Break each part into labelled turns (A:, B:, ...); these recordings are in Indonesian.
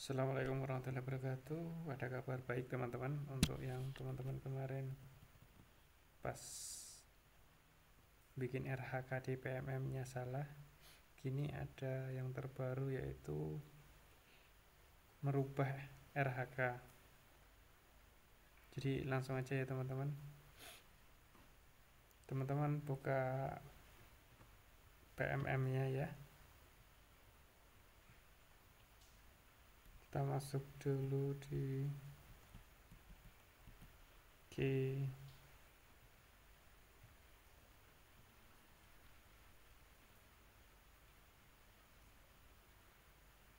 A: Assalamualaikum warahmatullahi wabarakatuh. Ada kabar baik teman-teman untuk yang teman-teman kemarin pas bikin RHK di PMM-nya salah. Kini ada yang terbaru yaitu merubah RHK. Jadi langsung aja ya teman-teman. Teman-teman buka PMM-nya ya. Kita masuk dulu di G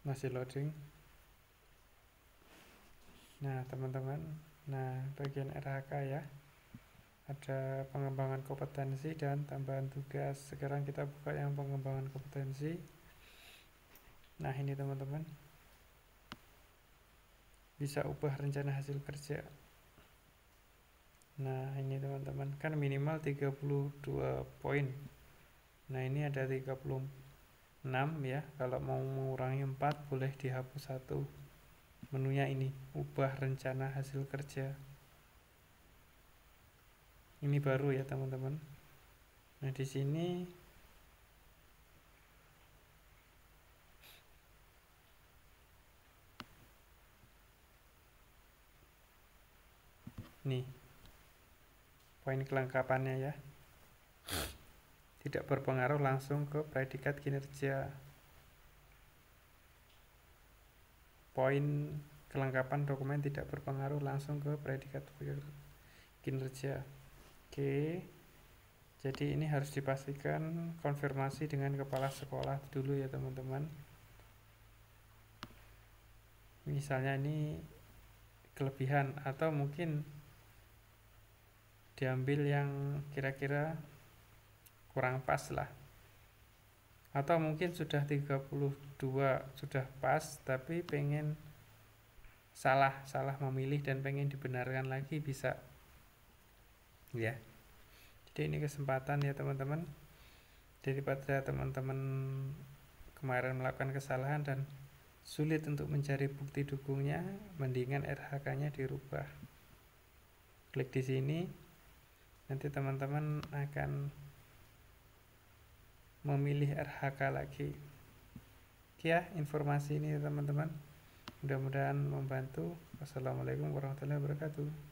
A: masih loading nah teman-teman nah bagian RHK ya. Ada pengembangan kompetensi dan tambahan tugas. Sekarang kita buka yang pengembangan kompetensi. Nah ini teman-teman bisa ubah rencana hasil kerja. Nah ini teman-teman kan minimal 32 poin. Nah ini ada 36 ya. Kalau mau mengurangi 4 boleh dihapus satu menunya ini ubah rencana hasil kerja. Ini baru ya teman-teman. Nah di sini nih. Poin kelengkapannya ya. Tidak berpengaruh langsung ke predikat kinerja. Poin kelengkapan dokumen tidak berpengaruh langsung ke predikat kinerja. Oke. Jadi ini harus dipastikan konfirmasi dengan kepala sekolah dulu ya teman-teman. Misalnya ini kelebihan atau mungkin diambil yang kira-kira kurang pas lah. Atau mungkin sudah 32 sudah pas tapi pengen salah salah memilih dan pengen dibenarkan lagi bisa. Ya. Jadi ini kesempatan ya teman-teman. Daripada teman-teman kemarin melakukan kesalahan dan sulit untuk mencari bukti dukungnya mendingan RHK nya dirubah. Klik di sini nanti teman-teman akan memilih RHK lagi. Ya informasi ini teman-teman. Mudah-mudahan membantu. Wassalamualaikum warahmatullahi wabarakatuh